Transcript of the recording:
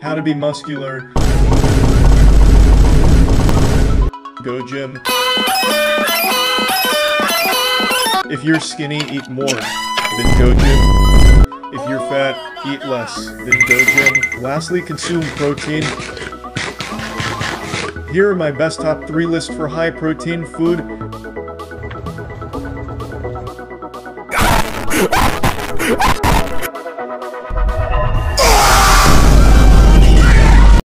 How to be muscular. Go gym. If you're skinny, eat more. than go gym. If you're fat, eat less. than go gym. Lastly, consume protein. Here are my best top 3 list for high protein food.